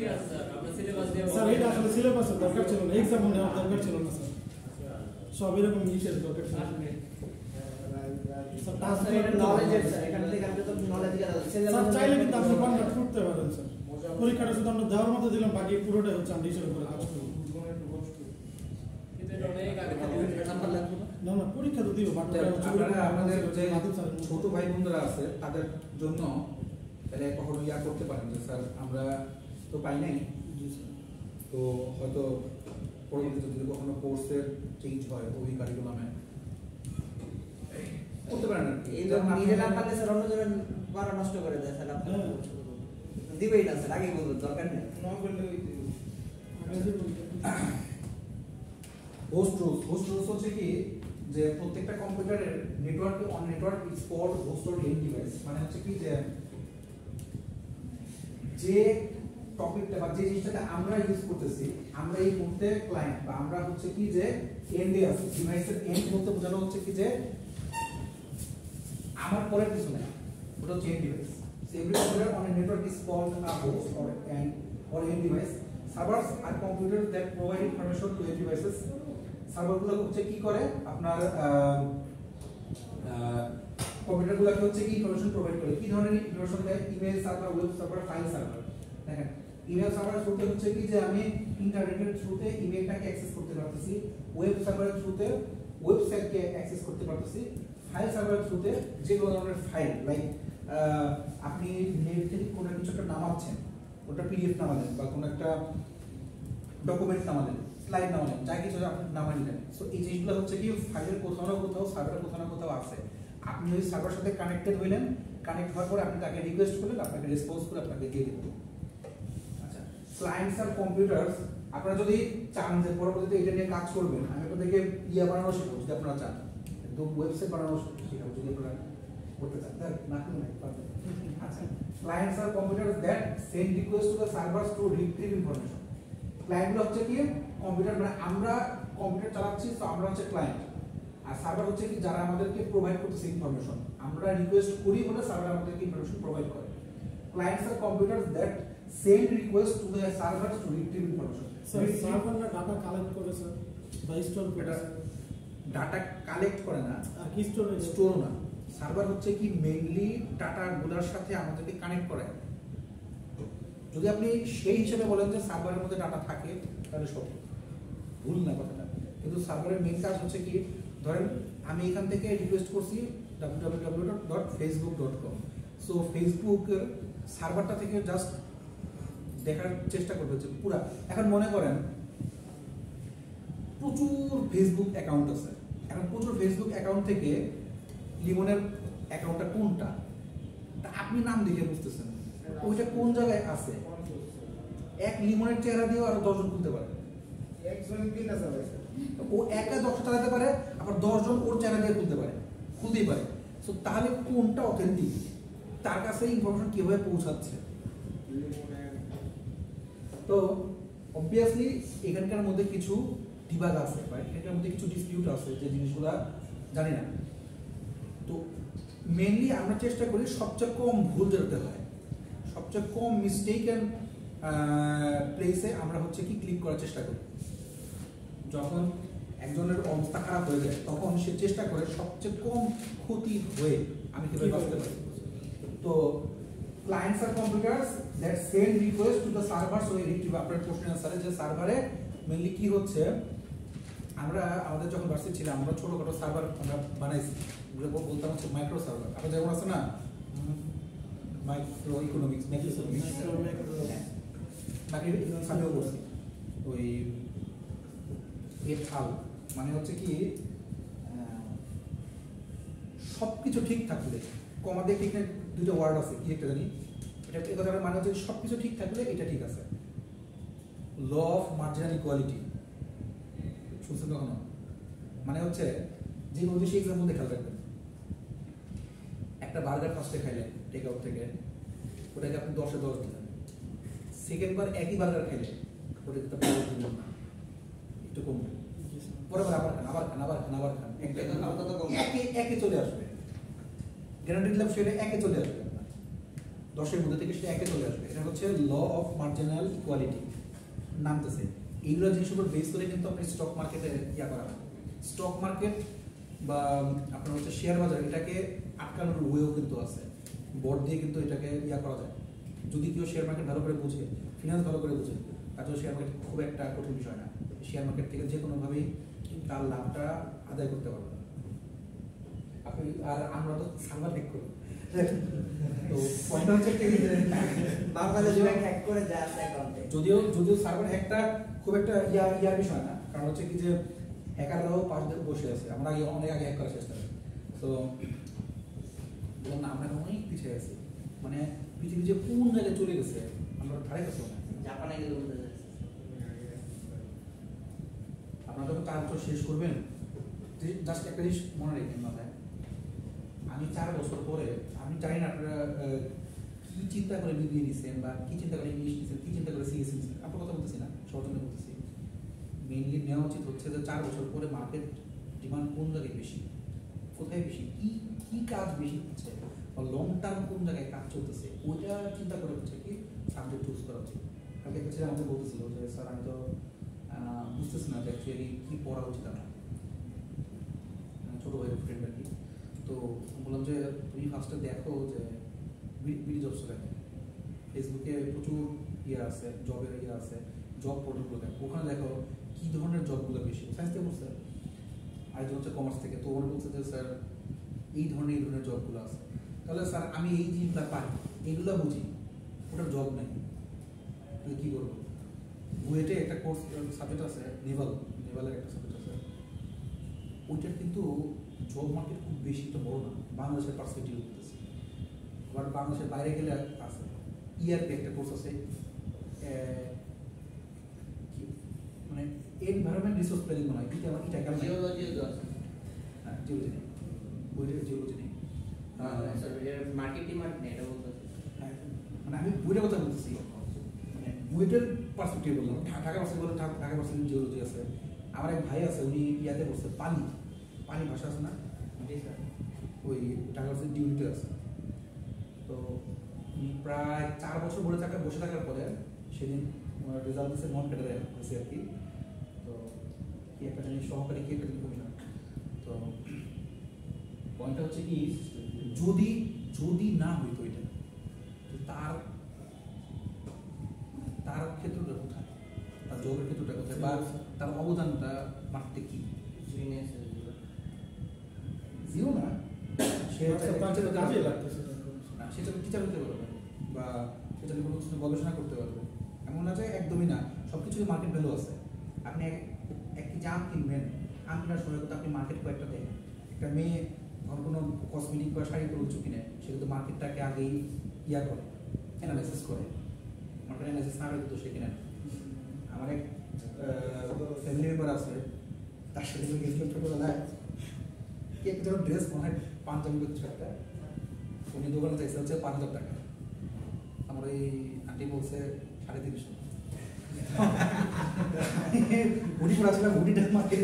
Sir এটা আসলে সিলেবাসের দরকার ছিল না এক্সাম নেওয়ার দরকার ছিল না স্যার সব এরকম ইসের দরকার ছিল না। স্যার task স্যার, এটা knowledge এর স্যার, এখান থেকে আপনি তো knowledge গেল। স্যার চাইলে কিন্তু আপনি কনভার্ট করতে পারেন স্যার পরীক্ষাটা শুধু আমরা দেওয়ার মতো দিলাম বাকি পুরোটাই হচ্ছে আমরা হিসেবে করে কাজ করব না? না না পরীক্ষা তো দিব বাট যে ছোট ভাই বোনরা আছে তাদের জন্য তাহলে কখনো ইয়া করতে পারেন যে স্যার আমরা তো পাই নাই। তো হয়তো পরবর্তীতে যদি কখনো কোর্সের চেঞ্জ হয় ওই কারিকুলামে করতে পারেন আর কি। পারলে স্যার অন্যজনের পড়া নষ্ট করে দেয় স্যার আপনি হ্যাঁ। দিবেই না স্যার আগেই বলবেন দরকার নেই। হোস্ট রুলস হোস্ট রুলস হচ্ছে কি যে প্রত্যেকটা কম্পিউটারের network on network is for host or end device মানে হচ্ছে কি যে যে টপিকটা বা যে জিনিসটাকে আমরা ইউজ করতেছি, আমরা এই মুহূর্তে ক্লায়েন্ট বা আমরা হচ্ছে কি যে এন্ডে আছি ডিভাইসের এন্ড বলতে বোঝানো হচ্ছে কি যে আমার পরের কিছু নাই, ওটা হচ্ছে এন্ড ডিভাইস. সার্ভারগুলো হচ্ছে কি করে? আপনার কম্পিউটারগুলোকে হচ্ছে কি ইনফরমেশন প্রোভাইড করে? কি ধরনের ইনফরমেশন দেয়? Email server web server file server দেখেন ইমেল সার্ভারের থ্রুতে হচ্ছে কি যে আমি ইন্টারনেটের থ্রুতে ইমেলটাকে অ্যাক্সেস করতে পারতেছি ওয়েব সার্ভারের থ্রুতে ওয়েবসাইটকে অ্যাক্সেস করতে পারতেছি ফাইল সার্ভারের থ্রুতে যে কোনো ধরনের ফাইল লাইক আপনি নেট থেকে কোনো কিছু একটা নামাচ্ছেন, ওটা পিডিএফ নামালেন বা কোনো একটা ডকুমেন্ট নামালেন স্লাইড নামালেন যা কিছু আপনি নামা নিলেন সো এই জিনিসগুলো হচ্ছে কি ফাইলের কোথাও না কোথাও সার্ভারের কোথাও না কোথাও আছে। আপনি ওই সার্ভারের সাথে কানেক্টেড হইলেন কানেক্ট হওয়ার পরে আপনি তাকে রিকোয়েস্ট করলেন, আপনাকে রেসপন্স করে আপনাকে দিয়ে দিবেন ক্লায়েন্টস আর কম্পিউটার্স আপনারা যদি চান যে পরবর্তীতে এটা নিয়ে কাজ করবেন, আমি আপনাদেরকে ইয়ে বানানো শেখাবো, যদি আপনারা চান। একদম ওয়েবসাইট বানানো শেখাবো, যদি আপনারা করতে চান। দেখ না কোনো নাই। আচ্ছা clients are computers that send request to the servers to retrieve information ক্লায়েন্টগুলো হচ্ছে কি কম্পিউটার মানে আমরা কম্পিউটার চালাচ্ছি তো আমরা হচ্ছে ক্লায়েন্ট আর সার্ভার হচ্ছে কি, যারা আমাদেরকে প্রোভাইড করতেছে ইনফরমেশন আমরা রিকোয়েস্ট করি বলে সার্ভার আমাদেরকে ইনফরমেশন প্রোভাইড করে। Clients are computers that send request to the servers to retrieve information sir সার্ভাররা data collect করে স্যার বা স্টোর করে। ডাটা কালেক্ট করে না আর কি স্টোর না সার্ভার হচ্ছে কি মেইনলি ডাটা গুলার সাথে আমাদেরকে কানেক্ট করে। যদি আপনি সেই হিসেবে বলেন যে সার্ভারের মধ্যে ডাটা থাকে তাহলে সব ভুল না কথাটা। কিন্তু সার্ভারের মেইন কাজ হচ্ছে কি ধরেন আমি এখান থেকে রিকোয়েস্ট করছি W W W dot Facebook dot com so ফেসবুকের সার্ভারটা থেকে জাস্ট দেখার চেষ্টা করবে যে পুরা। এখন মনে করেন প্রচুর ফেসবুক অ্যাকাউন্ট আছে। এখন প্রচুর ফেসবুক অ্যাকাউন্ট থেকে লিমনের অ্যাকাউন্টটা কোনটা? তা আপনি নাম দেখে বুঝতেছেন। ওইটা কোন জায়গায় আছে? এক লিমনের চেহারা দিয়েও আরও দশজন খুলতে পারে। ও একা দশটা চালাতে পারে আবার দশজন ওর চেহারা দিয়ে খুলতে পারে। খুলতেই পারে। তো তাহলে কোনটা অথেন্টিক তার কাছে ইনফরমেশন কীভাবে পৌঁছাচ্ছে? তো অবভিয়াসলি এখানকার মধ্যে কিছু ডিবাগ আছে বা এখানকার মধ্যে কিছু ডিসপিউট আছে যে জিনিসগুলা জানি না। তো মেনলি আমরা চেষ্টা করি সবচেয়ে কম ভুল যেতে হয় সবচেয়ে কম মিস্টেক অ্যান্ড প্লেসে আমরা হচ্ছে কি ক্লিক করার চেষ্টা করি। যখন একজনের অবস্থা খারাপ হয়ে যায় তখন সে চেষ্টা করে সবচেয়ে কম ক্ষতি হয়ে আমি কীভাবে বাঁচতে পারি? তো clients are computers that send request to the server so retrieve আপনার প্রশ্ন আনসারে যে সার্ভারে মেনলি কি হচ্ছে আমরা আমাদের যখন ভার্সিটি ছিলাম আমরা ছোটখাটো সার্ভার আমরা বানাইছি বলতাম হচ্ছে মাইক্রো সার্ভার আপনার যেমন আছে না মাইক্রো ইকোনমিক্স ম্যাক্রো ইকোনমিক্স বাকি আমিও করছি ওই মানে হচ্ছে কি সব কিছু ঠিক থাকলে কমা দিয়ে ঠিক দুটো ওয়ার্ড আছে কি একটা জানি? এটা এই কথাটার মানে হচ্ছে সব কিছু ঠিক থাকলে এটা ঠিক আছে। ল অফ মার্জিনাল ইকুয়ালিটি শুনছেন কখনো? মানে হচ্ছে যে কোনো দেশে এক্সাম্পল দেখে রাখবেন। একটা বার্গার ফার্স্টে খাইলেন টেক আউট থেকে ওটাকে আপনি দশে দশ দিলেন। সেকেন্ড বার একই বার্গার খাইলেন ওটাকে তো দিলেন না। একটু কমবে। পরে আবার খান আবার খান আবার খান আবার খান একটা আবার তত কমবে। একে একে চলে আসবে। গ্যারান্টি দিলাম সেটা একে চলে আসবে। দশের মধ্যে থেকে সেটা একে চলে আসবে। এটা হচ্ছে ল অফ মার্জিনাল ইকুয়ালিটি নামতেছে। এইগুলো জিনিসের উপর বেস করে কিন্তু আপনি স্টক মার্কেটে ইয়া করা হয়। স্টক মার্কেট বা, আপনার হচ্ছে শেয়ার বাজার, এটাকে আটকানোর ওয়েও কিন্তু আছে। বোর্ড দিয়ে কিন্তু এটাকে ইয়া করা যায়। যদি কেউ শেয়ার মার্কেট ভালো করে বুঝে ফিনান্স ভালো করে বুঝে তাহলে শেয়ার মার্কেট খুব একটা কঠিন বিষয় না। শেয়ার মার্কেট থেকে যে কোনোভাবেই তার লাভটা আদায় করতে পারবে। আপনি আর আমরা তো হ্যাক করি। তো পয়েন্টটা হচ্ছে কি যে বাংলাদেশ ব্যাংক হ্যাক করে দেয় আছে অ্যাকাউন্টে যদিও যদিও সার্ভার হ্যাকটা খুব একটা ইয়া ইয়ার বিষয় না। কারণ হচ্ছে কি যে হ্যাকাররাও পাশ দিয়ে বসে আছে। আমরা আগে অনেক আগে হ্যাক করার চেষ্টা করি। তো বললাম আমরা অনেক পিছিয়ে আছি। মানে পৃথিবী যে কোন জায়গায় চলে গেছে আমরা ধারে জাপানে গেলে আপনারা যখন বছর শেষ করবেন। জাস্ট একটা জিনিস মনে রাখবেন মাথায়। আমি চার বছর পরে, আমি জানি না, আপনারা কি চিন্তা করে বিবিএ নিছেন বা কি চিন্তা করে ইংলিশ নিছেন, কি চিন্তা করে সিএসসি নিছেন? আপনার কথা বলতেছি না সবার বলতেছি। মেইনলি নেওয়া উচিত হচ্ছে যে চার বছর পরে মার্কেট ডিমান্ড কোন জায়গায় বেশি? কোথায় বেশি? কি কি কাজ বেশি হচ্ছে? বা লং টার্ম কোন জায়গায় কাজ চলতেছে? ওইটা চিন্তা করে হচ্ছে কি সাবজেক্ট চুজ করা উচিত। কালকে ছেলে আমাকে বলতেছিল যে, স্যার, আমি তো বুঝতেছি না যে অ্যাকচুয়ালি কি পড়া উচিত আমার। ছোট ভাই ফ্রেন্ড আর কি। তো বললাম যে, তুমি ফার্স্টে দেখো যে বিডি জবস ফেসবুকে প্রচুর ইয়ে আছে জবের ইয়ে আছে জব পোর্টালগুলো দেখো। ওখানে দেখো কি ধরনের জবগুলো বেশি। সায়েন্স বলছে, আরেকজন হচ্ছে কমার্স থেকে। তো ওরা বলছে যে, স্যার, এই ধরনের এই ধরনের জবগুলো আছে। তাহলে স্যার, আমি এই জিনিসটা পাই এগুলো বুঝি। ওটার জব নেই। তাহলে কী করব? বুয়েটে একটা কোর্স সাবজেক্ট আছে নেভাল নেভালের একটা সাবজেক্ট আছে। ওইটার কিন্তু জব মার্কেট খুব বেশি একটা বড় না বাংলাদেশের পার্সপেক্টিভ করতেছে আবার বাংলাদেশের বাইরে গেলে আছে ইআরপি একটা কোর্স আছে মানে এনভায়রনমেন্ট রিসোর্স প্ল্যানিং মনে হয় এটা আমার এটা কেন জিওলজিও তো আছে। হ্যাঁ জিওলজি নেই। বইটা জিওলজি নেই। মার্কেট এটা হ্যাঁ, মানে আমি বইটার কথা বলতেছি। মানে বইটার পার্সপেক্টিভ বললাম। ঢাকা পার্সপেক্টিভ বললাম ঢাকা ঢাকা পার্সপেক্টিভ জিওলজি আছে। আমার এক ভাই আছে, উনি ইয়াতে পড়ছে পানি। পানি ভাষা আছে না? ওই ঢাকা পার্সপেক্টিভ ডিউটিতে আছে। তো প্রায় চার বছর বসে থাকা বসে থাকার পরে সেদিন রেজাল্ট দিচ্ছে নন ক্যাডারে হয়েছে আর কি। তো কি একটা জানি সহকারী কি একটা কমিশনার তো পয়েন্টটা হচ্ছে কি, যদি যদি না হইতো এটা তো তার তার ক্ষেত্রটা কোথায় তার জবের ক্ষেত্রটা কোথায় বা তার অবদানটা মারতে কি? না? আচ্ছা, না টিচার হতে পারবে বা সে চাইলে কোনো কিছু গবেষণা করতে পারবে। এমন না যে একদমই না সব কিছুই মার্কেট ভ্যালু আছে। আপনি একটি জাম কিনবেন আম কেনার সময় কিন্তু আপনি মার্কেট কয়েকটা দেন। একটা মেয়ে ধর কোনো কসমেটিক বা শাড়ি কোনো কিছু কিনে সে কিন্তু মার্কেটটাকে আগেই ইয়া করে অ্যানালাইসিস করে। মার্কেট অ্যানালাইসিস না করে কিন্তু সে কিনে আমার এক ফ্যামিলি মেম্বার আছে, তার সাথে আমি গেছিলাম ছোটবেলায় কি একটা ড্রেস মনে হয় পাঞ্জাবি কিছু একটা? উনি দোকানে চাইছে হচ্ছে পাঁচ হাজার টাকা। আমার এই আন্টি বলছে, সাড়ে তিনশো। উনি পড়াছিলাম উনিটা মার্কেট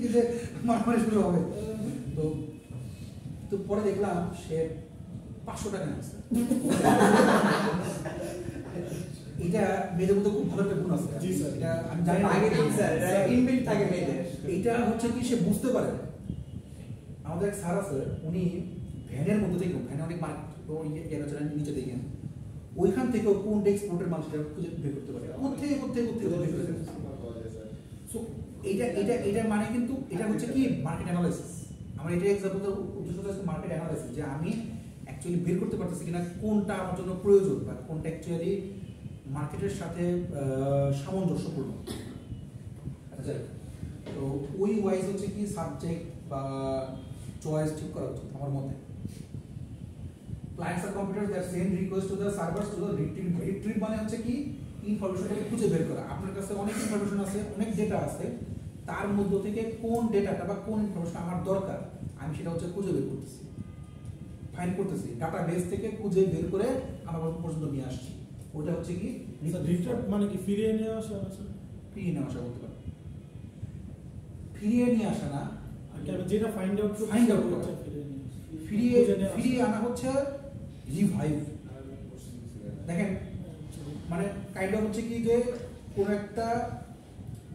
কি যে মারামারি শুরু হবে। তো তো পরে দেখলাম সে পাঁচশো টাকা নিচ্ছে। এটা মেয়েদের মধ্যে খুব ভালো একটা গুণ আছে। এটা আমি জানি আগে স্যার ইনবিল্ট থাকে মেয়েদের। এইটা হচ্ছে কি সে বুঝতে পারে আমাদের এক স্যার আছে উনি ভ্যানের মধ্যে থেকে ভ্যানে অনেক মার্কেট নিচে দেখেন। ওইখান থেকে কোন এক্সপোর্টের মানুষটা খুঁজে বের করতে পারে। কোথেকে কোথেকে কোথেকে বের করতে পারে সো এইটা এটা এটা মানে কিন্তু এটা হচ্ছে কি মার্কেট অ্যানালাইসিস আমার এটা এক্সাম্পল উদ্দেশ্য হচ্ছে মার্কেট অ্যানালাইসিস যে আমি অ্যাকচুয়ালি বের করতে পারতেছি কিনা, কোনটা আমার জন্য প্রয়োজন বা কোনটা অ্যাকচুয়ালি মার্কেটের সাথে সামঞ্জস্যপূর্ণ? আচ্ছা তো ওই ওয়াইজ হচ্ছে কি সাবজেক্ট বা চয়েস ঠিক করা উচিত আমার মতে। Clients are computer that send request to the servers to the retrieve retrieve মানে হচ্ছে কি ইনফরমেশনটাকে খুঁজে বের করা। আপনার কাছে অনেক ইনফরমেশন আছে, অনেক ডেটা আছে, তার মধ্য থেকে কোন ডেটাটা বা কোন ইনফরমেশন আমার দরকার, আমি সেটা হচ্ছে খুঁজে বের করতেছি। ফাইন্ড করতেছি ডাটা বেস থেকে খুঁজে বের করে আমার পর্যন্ত নিয়ে আসছি। ওটা হচ্ছে কি রিটার্ন মানে কি ফিরিয়ে নিয়ে আসা ফিরিয়ে নিয়ে আসা বলতে পারে। ফিরিয়ে নিয়ে আসা না। যেটা ফাইন্ড আউট Find out করা। ফিরিয়ে ফিরিয়ে আনা হচ্ছে রিভাইভ দেখেন মানে কাইন্ড হচ্ছে কি যে কোন একটা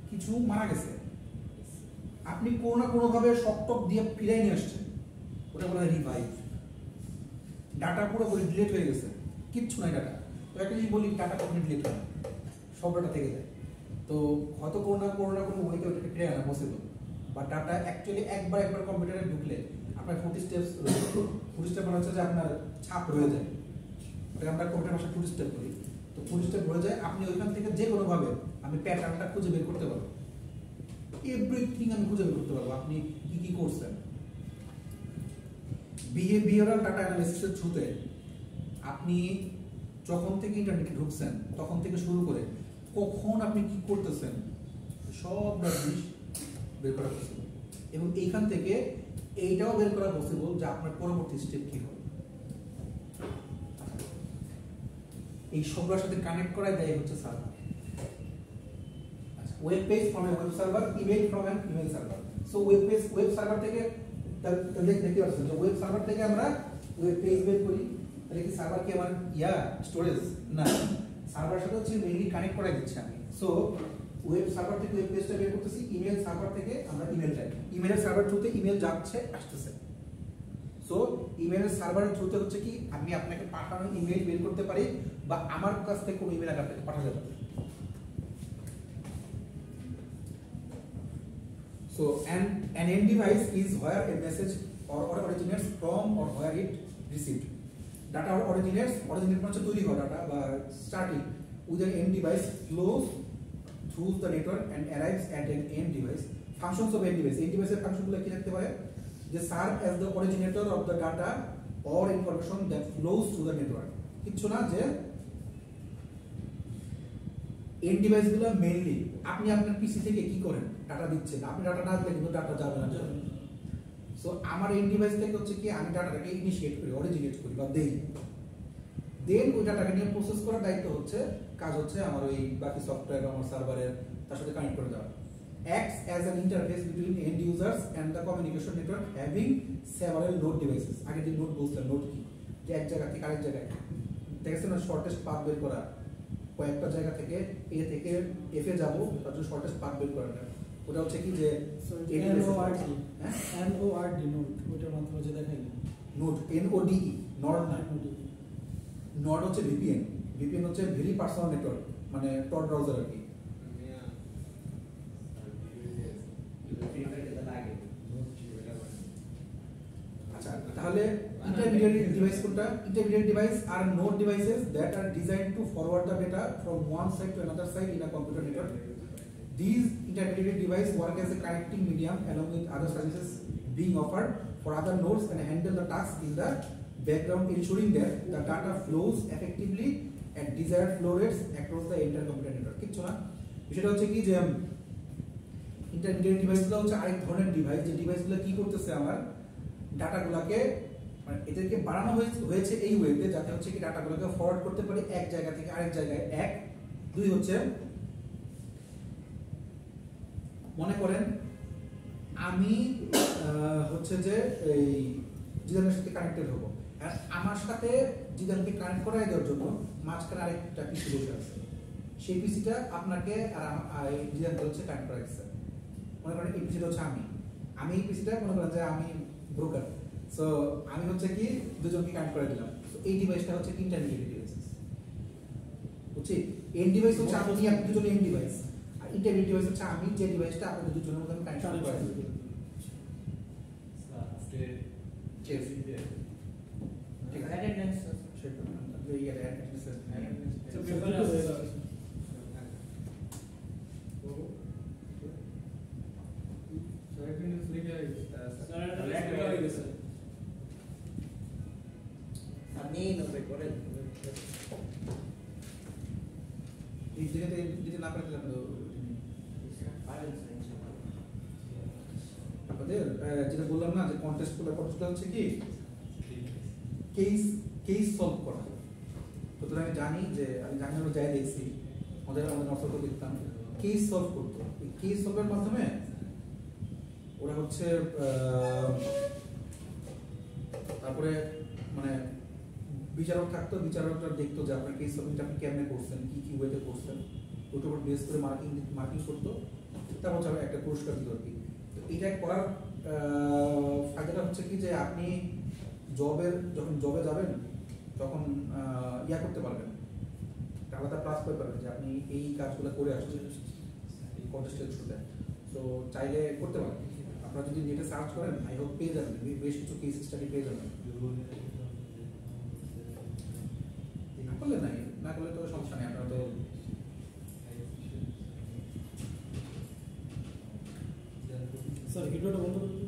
কিছু মারা গেছে। আপনি কোনো না কোনো ভাবে শক দিয়ে ফিরাই নিয়ে আসছেন। ওটা বলা হয় রিভাইভ ডাটা পুরোপুরি ডিলিট হয়ে গেছে। কিচ্ছু নাই ডাটা। তো একটা জিনিস বলি, ডাটা কখনো ডিলিট হয় সব ডাটা থেকে যায়। তো হয়তো কোনো না কোনো না কোনো ওয়েতে ওটাকে ফিরে আনা পসিবল বা ডাটা অ্যাকচুয়ালি একবার একবার কম্পিউটারে ঢুকলে আপনার ফুটি স্টেপস ফুটি স্টেপ মানে হচ্ছে যে আপনার ছাপ রয়ে যায়। ওটা আমরা কম্পিউটার ভাষায় ফুটি স্টেপ করি তো ফুটি স্টেপ রয়ে যায়, আপনি ওইখান থেকে যে কোনোভাবে আমি প্যাটার্নটা খুঁজে বের করতে পারব এভরিথিং আমি খুঁজে বের করতে পারব। আপনি কি কি করছেন? বিহেভিয়ারাল ডাটা অ্যানালিসিসের থ্রুতে আপনি যখন থেকে ইন্টারনেটে ঢুকছেন, তখন থেকে শুরু করে কখন আপনি কি করতেছেন, সব জিনিস বের করা পসিবল এবং এইখান থেকে এইটাও বের করা পসিবল যে আপনার পরবর্তী স্টেপ কি হবে। এই সবগুলোর সাথে কানেক্ট করাই দেয় হচ্ছে server web page from a web server email from an email server so web page web server থেকে তাহলে দেখতে পাচ্ছেন যে ওয়েব সার্ভার থেকে আমরা ওয়েব পেজ বের করি। তাহলে কি সার্ভার কি আমার, ইয়া স্টোরেজ না। সার্ভার সাথে হচ্ছে মেইনলি কানেক্ট করাই দিচ্ছি আমি। সো ওয়েব সার্ভার থেকে ওয়েব পেজটা বের করতেছি ইমেল সার্ভার থেকে আমরা ইমেলটা ইমেলের সার্ভার থ্রুতে ইমেল যাচ্ছে, আসতেছে। সো ইমেলের সার্ভারের থ্রুতে হচ্ছে কি, আমি আপনাকে পাঠানো ইমেল বের করতে পারি, বা আমার কাছ থেকে কোনো ইমেল আপনাকে পাঠানো যাবে So an, an end device is where a message or, or originates from or where it received. Data or originates, originate মানে হচ্ছে তৈরি হওয়া ডাটা বা starting with an end device flows through the network and arrives at an end device. Functions of end device. End device এর function গুলো কি থাকতে পারে? যে serve as the originator of the data or information that flows through the network. কিচ্ছু না যে and ডিভাইসগুলো মেইনলি আপনি আপনার পিসি থেকে কি করেন ডাটা দিচ্ছেন। আপনি ডাটা না দিলে কিন্তু ডাটা যাবে না। সো আমার এই ডিভাইস থেকে হচ্ছে কি, আমি ডাটাটাকে ইনিশিয়েট করি অরিজিনেট করি বা দেই। দেন ওই ডাটাকে নিয়ে প্রসেস করার দায়িত্ব হচ্ছে, কাজ হচ্ছে আমার ওই বাকি সফটওয়্যার আমার সার্ভারের তার সাথে কানেক্ট করে দেওয়া। Acts as an interface between end users and the communication network having several node devices আগে যে নোড বলছিলাম নোড কি? যে এক জায়গা থেকে আরেক জায়গায়। দেখেছেন না শর্টেস্ট পাথ বের করা। কয়েকটা জায়গা থেকে এ থেকে এফ যাব, তার জন্য শর্টেস্ট পাথ বের করাটা ওটা হচ্ছে কি যে NORD হ্যাঁ? NORD নোট ওইটার মাধ্যমে যে দেখাই node N O D not না নট হচ্ছে ভিপিএন ভিপিএন হচ্ছে ভেরি পার্সোনাল নেটওয়ার্ক মানে টর ব্রাউজার আর কি। আচ্ছা তাহলে ইন্টারমিডিয়েট ডিভাইস কোনটা? Intermediate device are node devices that are designed to forward the data from one side to another side in a computer network These intermediate devices work as a connecting medium along with other services being offered for other nodes and handle the tasks in the background ensuring that the data flows effectively at desired flow rates across the entire computer network কিচ্ছু না বিষয়টা হচ্ছে কি যে intermediate ডিভাইসগুলো হচ্ছে আরেক ধরনের ডিভাইস যে ডিভাইসগুলো কি করতেছে আমার ডাটাগুলোকে মানে এদেরকে বাড়ানো হয়েছে হয়েছে এই ওয়েতে যাতে হচ্ছে কি ডাটাগুলোকে ফরওয়ার্ড করতে পারি এক জায়গা থেকে আরেক জায়গায় এক দুই হচ্ছে মনে করেন, আমি হচ্ছে যে এই জিদানের সাথে কানেক্টেড হব। আর আমার সাথে জিদানকে কানেক্ট করাই দেওয়ার জন্য মাঝখানে আরেকটা পিসি বসে আছে। সেই পিসিটা আপনাকে আর এই জিদানকে হচ্ছে কানেক্ট করা গেছে মনে করেন এই পিসিটা হচ্ছে আমি। আমি এই পিসিটা মনে করেন যে আমি ব্রোকার সো আমি হচ্ছে কি দুজনকে কানেক্ট করে দিলাম। এই ডিভাইসটা হচ্ছে ইন্টারমিডিয়েট ডিভাইস বুঝছি? এন্ড ডিভাইস হচ্ছে আপনি দুজন এন্ড ডিভাইস ইন্টারমিডিয়েট ডিভাইস হচ্ছে আমি যে ডিভাইসটা আপনাদের দুজনের মধ্যে কানেক্ট করে দিই Cheers. ঠিক আছে Attendance. সেটা এই ইয়ার অ্যাড্রেস আপনি নব্বই করে এই জায়গাতে দিতে না পারলে তো পারেন স্যার ইনশাআল্লাহ আমাদের আহ, যেটা বললাম না যে কন্টেস্টগুলো কন্টেস্ট হচ্ছে কি? কেস কেস সলভ করা। সুতরাং আমি জানি যে, আমি জানি আমরা যাই দেখছি। আমাদের আমাদের নষ্ট দেখতাম কেস সলভ করতো। এই কেস সলভের মাধ্যমে ওরা হচ্ছে তারপরে মানে বিচারক থাকতো, বিচারকরা দেখতো যে আপনার কেস সাবমিট আপনি কেমনে করছেন, কি কি ওয়েতে করছেন। ওটার উপর বেস করে মার্কিং মার্কিং করতো। তারপর একটা পুরস্কার দিত আর কি। তো এটা করার ফায়দাটা হচ্ছে কি যে আপনি জবের যখন জবে যাবেন, তখন ইয়া করতে পারবেন। আলাদা প্লাস করতে পারবেন যে আপনি এই কাজগুলো করে আসছেন, এই কন্টেস্টের থ্রুতে তো চাইলে করতে পারেন। আপনারা যদি নেটে সার্চ করেন আই হোপ পেয়ে যাবেন। বেশ কিছু কেস স্টাডি পেয়ে যাবেন। না করলে নাই, না করলে তো সমস্যা নেই, আপনারা তো স্যার ভিডিওটা বন্ধ করে দিন।